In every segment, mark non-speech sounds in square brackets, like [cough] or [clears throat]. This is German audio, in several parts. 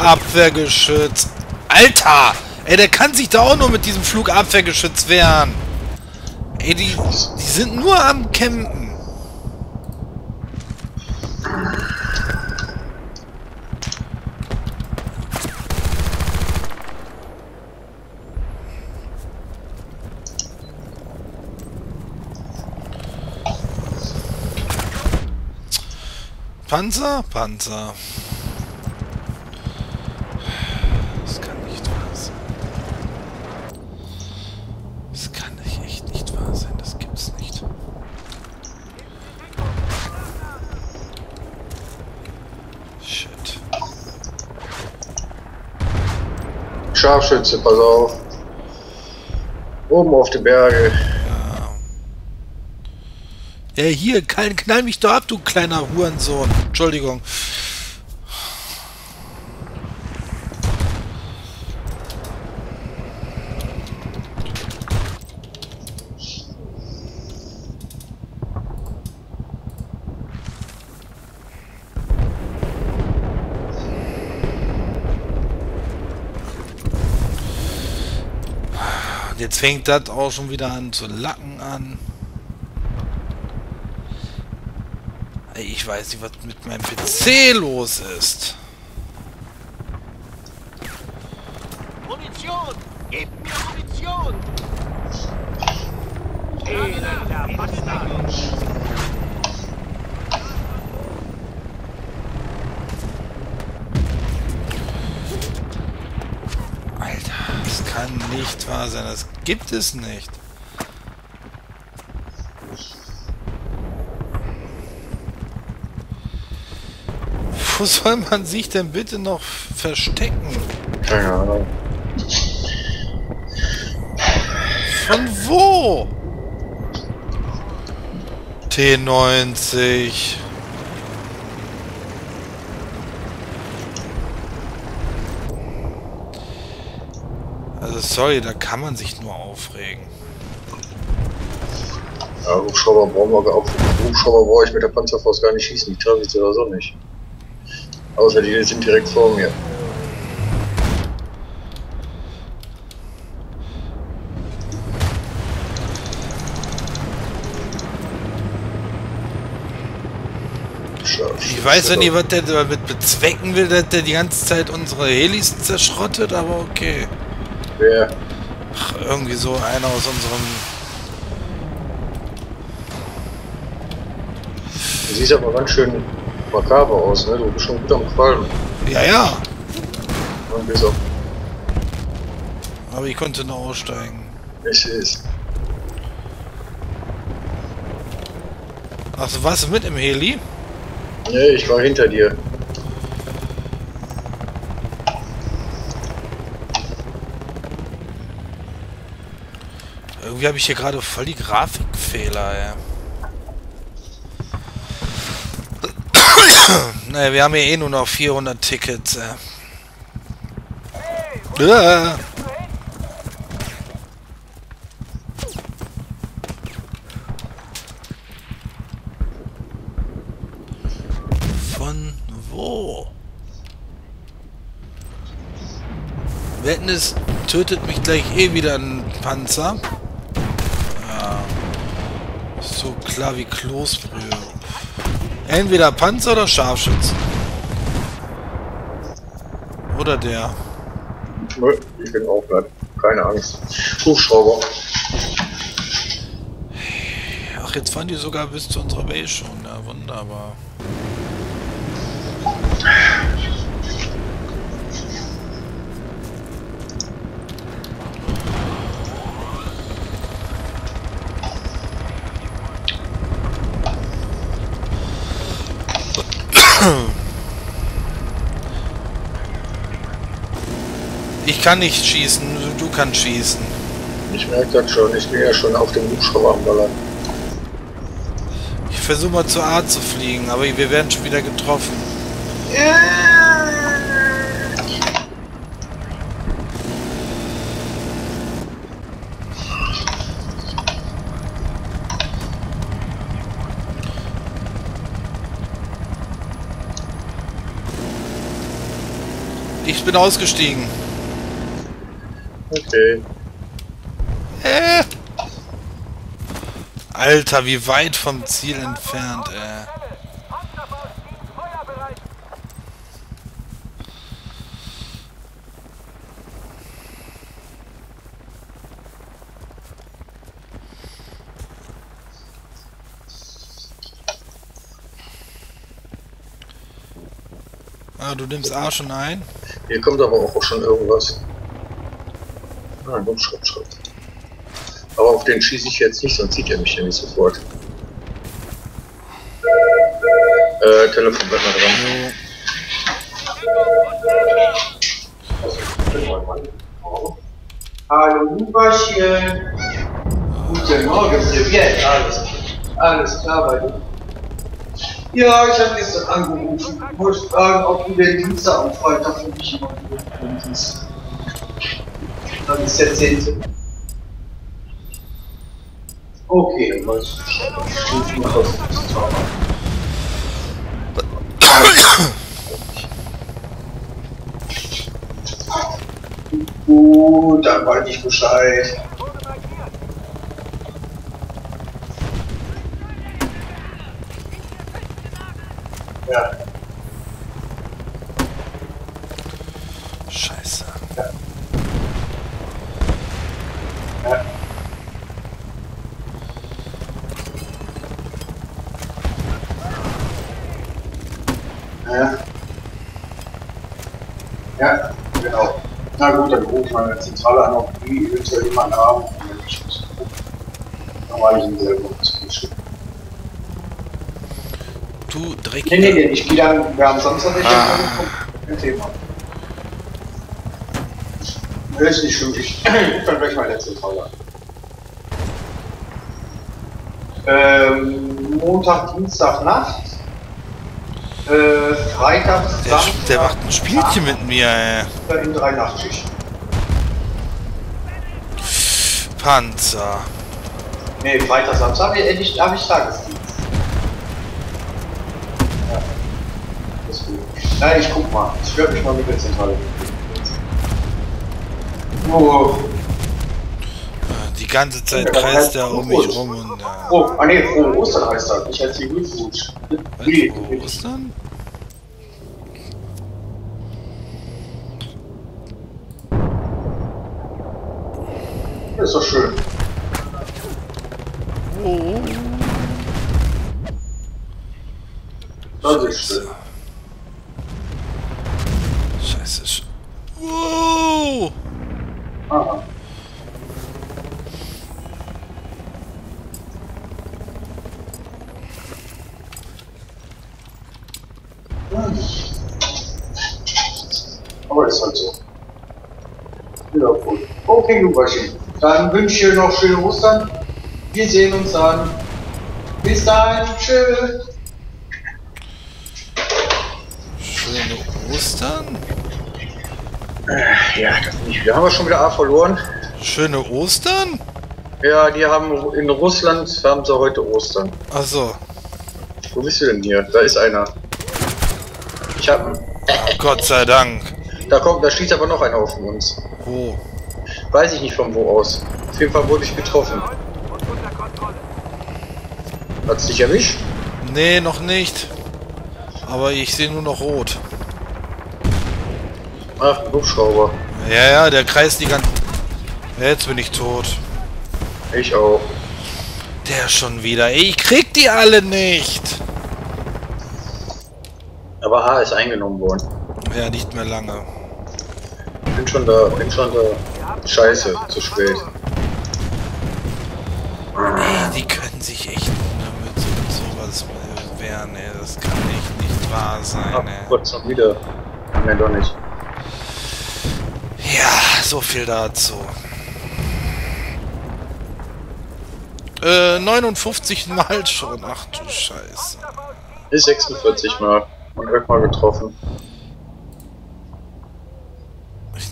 Flugabwehrgeschütz. Alter! Ey, der kann sich da auch nur mit diesem Flugabwehrgeschütz wehren. Ey, die, die sind nur am Campen. Panzer? Panzer. Das kann nicht wahr sein. Das kann nicht, echt nicht wahr sein. Das gibt's nicht. Shit. Scharfschütze, pass auf. Oben auf die Berge. Ja, hier, knall, knall mich doch ab, du kleiner Hurensohn. Entschuldigung. Jetzt fängt das auch schon wieder an zu lacken an. Ich weiß nicht, was mit meinem PC los ist. Munition! Gebt mir Munition! Elender Bastard! Alter, das kann nicht wahr sein. Das gibt es nicht. Wo soll man sich denn bitte noch verstecken? Keine Ahnung. Von wo? T90. Also sorry, da kann man sich nur aufregen. Ja, Hubschrauber brauchen wir auch. Hubschrauber brauche ich mit der Panzerfaust gar nicht schießen. Die treffe ich oder so nicht. Außer die sind direkt vor mir. Ich weiß ja nicht, was der damit bezwecken will, dass der die ganze Zeit unsere Helis zerschrottet, aber okay. Wer? Ach, irgendwie so einer aus unserem... Du siehst aber ganz schön makaber aus, ne? Du bist schon gut am Qualmen. Ja, ja. Und wieso? Aber ich konnte noch aussteigen. Ich seh's. Ach, so, warst du mit im Heli? Nee, ich war hinter dir. Irgendwie habe ich hier gerade voll die Grafikfehler, ey. [coughs] naja, wir haben ja eh nur noch 400 Tickets, ey. Ja. Von wo? Wetten es tötet mich gleich eh wieder ein Panzer. Klar wie Kloßbrühe. Entweder Panzer oder Scharfschützen. Oder der. Nö, Ich bin auch bleib. Keine Angst. Hubschrauber. Ach, jetzt fahren die sogar bis zu unserer Base schon. Ja, wunderbar. Ich kann nicht schießen, du kannst schießen. Ich merke das schon. Ich bin ja schon auf dem Hubschrauber am Ballern. Ich versuche mal zur A zu fliegen, aber wir werden schon wieder getroffen. Ich bin ausgestiegen. Okay. Äh. Alter, wie weit vom Ziel entfernt, äh. Ah, du nimmst A schon ein? Hier kommt aber auch schon irgendwas. Ah, ein Hubschraubschritt. Aber auf den schieße ich jetzt nicht, sonst sieht er mich nämlich sofort. Äh, Telefon bleibt mal dran. Hallo Lubaschen. Guten Morgen, Silvia. Alles, alles klar bei dir. Ja, ich habe gestern angerufen. Ich wollte fragen, ob du den Dienstag am Freitag für mich übernehmen könntest. Dann ist der 10. Okay. Ich rufe mal aus dem Zauber. Gut, dann weiß ich Bescheid. Ja, Scheiße. ja. Ja. Ja, genau. Na gut, dann rufen wir eine Zentrale an, ob die eventuell jemanden haben. Muss ich gucken. Dann war ich ihn selber zurückschicken. Du Dreck. Nee, nee, nee, ich gehe dann, wir haben Samstag nicht Ah. Kein Thema. Nee, ist nicht schlimm, ich [clears throat] rufe dann gleich mal in der Zentrale an. Ähm, Montag, Dienstag, Nacht. Äh, Freitag, Der, Samstag. der macht ein Spielchen mit mir, ey. Nacht In drei Nachtschichten. Panzer. Nee, Freitag, Samstag habe ich, hab ich Tagesdienst. Ja. Das ist gut. Nein, ich guck mal. Ich werde mich mal mit der Zentrale. Oh, Die ganze Zeit kreist er um mich rum und ja. oh, ah nee, frohe Ostern heißt das. Ich heiße Glückwunsch. Wie? Wo ist ist doch schön. Oh. Das ist schön. Scheiße. Sch wow. Aha. Aber ist halt so. Ja, gut. Okay, Lubaschen. Dann wünsche ich dir noch schöne Ostern. Wir sehen uns dann. Bis dann. Tschüss. Schöne Ostern? Ja, das nicht. Wir haben ja schon wieder A verloren. Schöne Ostern? Ja, die haben in Russland haben sie heute Ostern. Achso. Wo bist du denn hier? Da ist einer. Ich hab. Gott sei Dank. Da kommt, da schießt aber noch einer auf uns. Wo? Weiß ich nicht von wo aus. Auf jeden Fall wurde ich getroffen. Hat's dich erwischt? Nee, noch nicht. Aber ich sehe nur noch rot. Ach, ein Hubschrauber. Ja, ja, der kreist die ganze... Jetzt bin ich tot. Ich auch. Der schon wieder. Ey, ich krieg die alle nicht. Aber A ist eingenommen worden. Ja, nicht mehr lange. Bin schon da, bin schon da. Scheiße, zu spät. Ey, die können sich echt damit so, sowas äh, wehren, ey. Das kann echt nicht wahr Ach sein, ey. Gott, schon wieder. Nee, doch nicht. Ja, so viel dazu. Äh, 59 Mal schon. Ach du Scheiße. Ist 46 Mal. Und Mal getroffen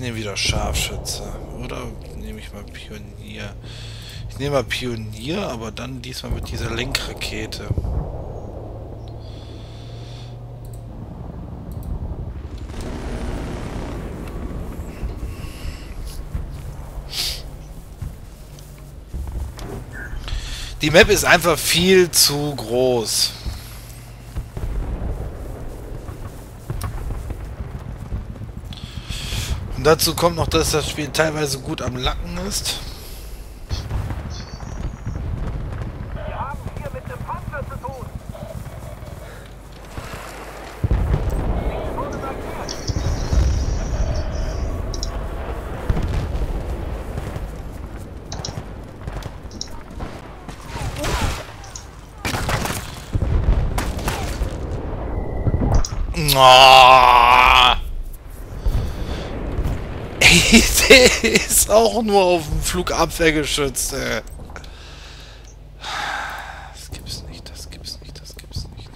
nehme wieder Scharfschütze. Oder nehme ich mal Pionier. Ich nehme mal Pionier, aber dann diesmal mit dieser Lenkrakete. Die Map ist einfach viel zu groß. Und dazu kommt noch, dass das Spiel teilweise gut am Lacken ist. Wir haben hier mit dem Panzer zu tun. Ich wurde markiert. Oh. Ey, der ist auch nur auf dem Flugabwehrgeschütz, ey. Das gibt's nicht, das gibt's nicht, das gibt's nicht.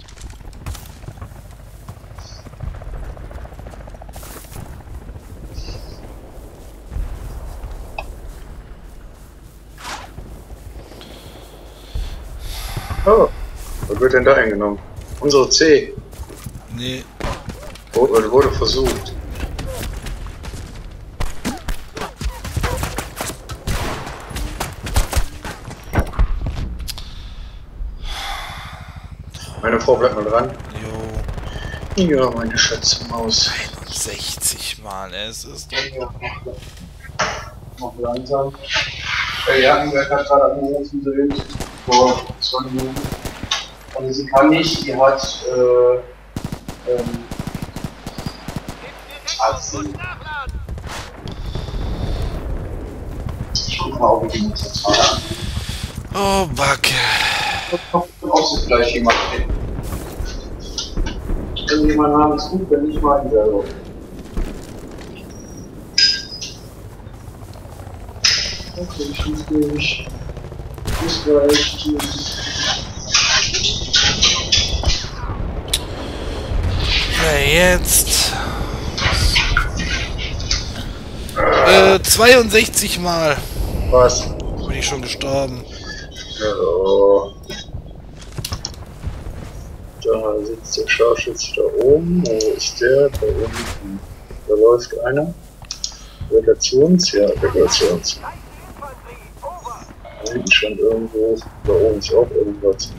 Oh, was wird denn da eingenommen? Unsere C. Nee, Wurde, wurde versucht. Meine Frau bleibt mal dran. jo. Ja, meine Schätze Maus. 60 Mal, es ist doch... Noch langsam. Ja, Ingrid hat gerade angerufen, sie vor zwei Minuten. Also sie kann nicht, die hat äh, ähm, also, ich guck mal, ob ich die an. Oh, Backe. Auch so gleich jemand hin. Wenn jemand namens gut, wenn nicht mal selber. Okay, ich muss durch. Bis gleich. Tschüss. Ja, jetzt. Äh, 62 Mal Was? bin ich schon gestorben. Ja. Da sitzt der Scharfschütze da oben. Wo ist der? Da unten. Da läuft einer. Gehört er zu uns? Ja, der zu uns. Da hinten stand irgendwo. Da oben ist auch irgendwas.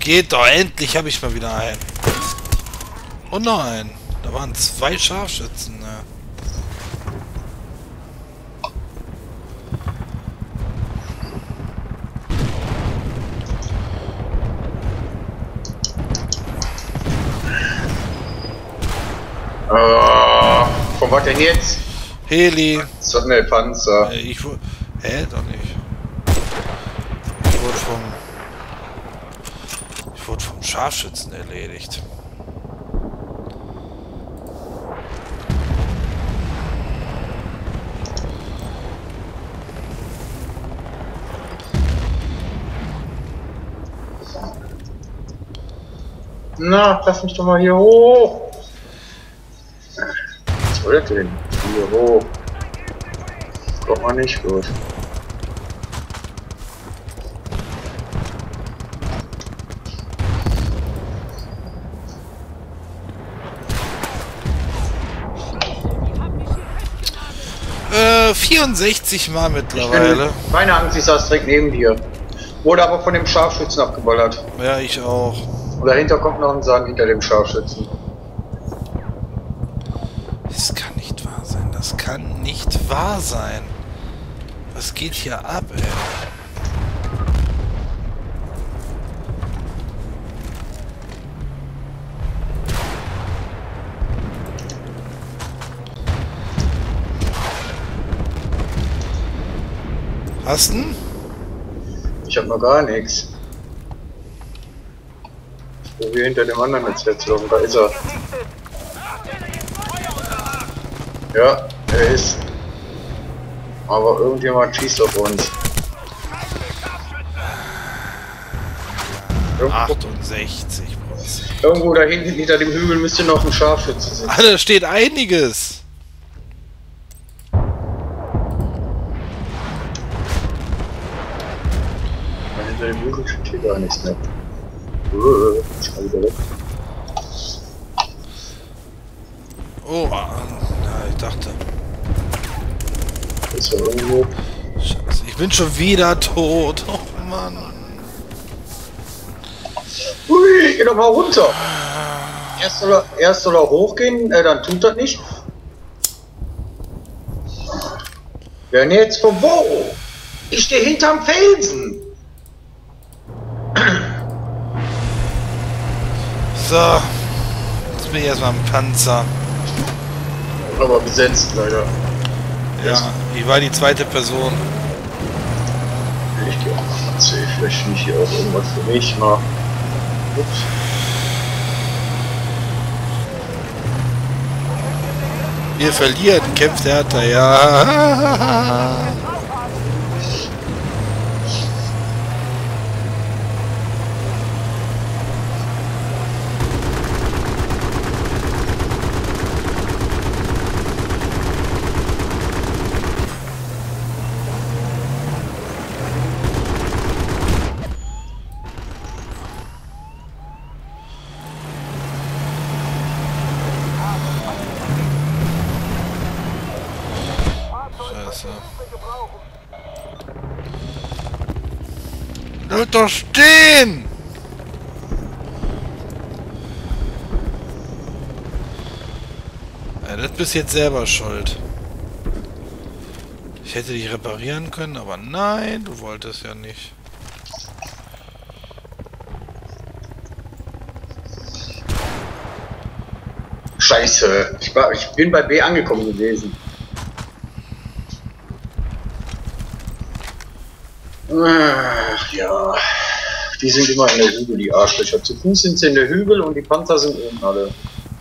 Geht doch, endlich habe ich mal wieder einen. Oh nein, da waren zwei Scharfschützen. Ne? Ah, denn jetzt? Heli. So, ne, Panzer. Äh, ich wurde. Hä? Doch nicht. Ich wurde vom. Ich wurde vom Scharfschützen erledigt. Na, lass mich doch mal hier hoch. Soll denn? Hier hoch. Kommt man nicht gut. Äh, 64 Mal mittlerweile. Meine Angst ist das direkt neben dir. Wurde aber von dem Scharfschützen abgeballert. Ja, ich auch. Und dahinter kommt noch ein Sand hinter dem Scharfschützen. Das kann nicht wahr sein. Das kann nicht wahr sein. Was geht hier ab, ey? Hast du? Ich hab noch gar nichts. Ich probiere hinter dem anderen Netzwerk zu. Da ist er. Ja, er ist. Aber irgendjemand schießt auf uns. Irgendwo, 68 Prozent. irgendwo da hinten hinter dem Hügel müsste noch ein Scharfschütze sitzen. Ah, da steht einiges. Hinter dem Hügel steht hier gar nichts mehr. Äh, ist mal wieder weg. Oh, ich dachte. Ist ja irgendwo. Scheiße, ich bin schon wieder tot. Oh Mann. Hui, geh doch mal runter. Erst soll er, erst soll er hochgehen, äh, dann tut das nicht. Wer denn jetzt von wo? Ich stehe hinterm Felsen. So. Jetzt bin ich erstmal im Panzer. Aber besetzt leider. Ja, ich war die zweite Person. Ich gehe auch mal C. Vielleicht finde ich hier auch irgendwas für mich mal. Ups. Wir verlieren, kämpft härter, ja. [laughs] Scheiße. Bleib doch stehen! Ja, das bist jetzt selber schuld. Ich hätte dich reparieren können, aber nein, du wolltest ja nicht. Scheiße. Ich, war, ich bin bei B angekommen gewesen. Ach ja. Die sind immer in der Hügel, die Arschlöcher. Zu Fuß sind sie in der Hügel und die Panther sind oben alle.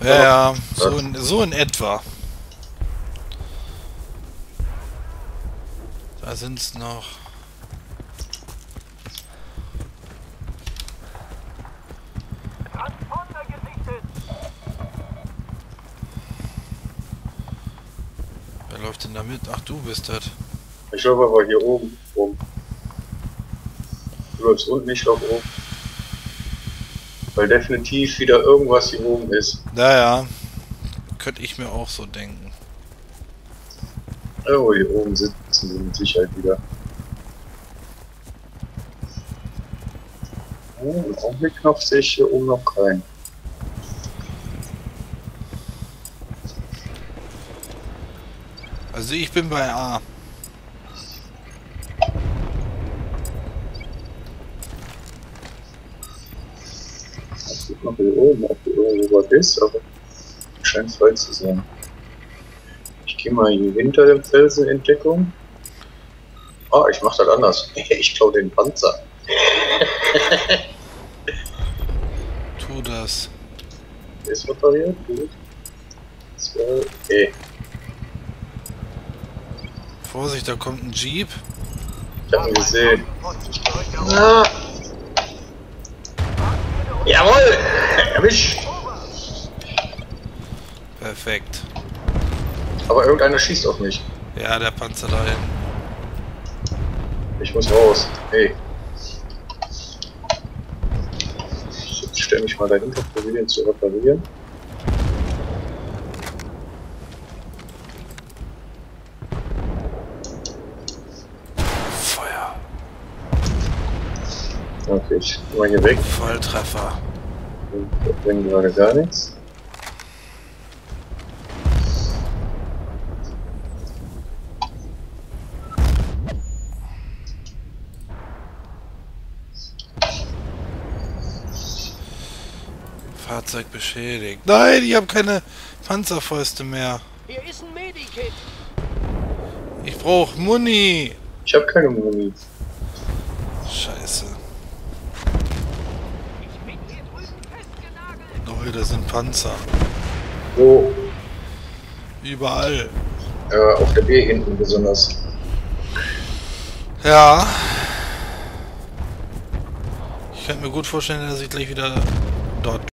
Ja, ja, so in, so in etwa. Da sind's noch. Wer läuft denn da mit? Ach, du bist das. Ich glaube aber hier oben ich lauf oben. Weil definitiv wieder irgendwas hier oben ist. Ja, ja. Könnte ich mir auch so denken. Irgendwo hier oben sitzen sie mit Sicherheit wieder. Oh, Im Augenblick noch sehe ich hier oben noch keinen. Also ich bin bei A. noch hier oben, ob hier irgendwo was ist, aber scheint frei zu sein. Ich gehe mal hier hinter dem Felsen in Deckung. Ah, ich mach das anders. [laughs] Ich klau den Panzer. [laughs] Tu das. Ist repariert, gut. Wäre okay. Vorsicht, da kommt ein Jeep. Ich hab ihn gesehen. Ah. Jawohl! Erwischt! Perfekt. Aber irgendeiner schießt auf mich. Ja, der Panzer da hinten. Ich muss raus. Hey. Ich stelle mich mal dahinter, probiere ihn zu reparieren. Feuer. Okay, ich mal hier weg. Volltreffer. Wir bringen gerade gar nichts. Fahrzeug beschädigt. Nein, ich habe keine Panzerfäuste mehr. Hier ist ein Medikit. Ich brauche Muni. Ich habe keine Muni. Scheiße. Ich bin hier drüben festgenagelt. Leute, das sind Panzer. Wo? Überall. Äh, auf der B hinten besonders. Ja. Ich könnte mir gut vorstellen, dass ich gleich wieder dort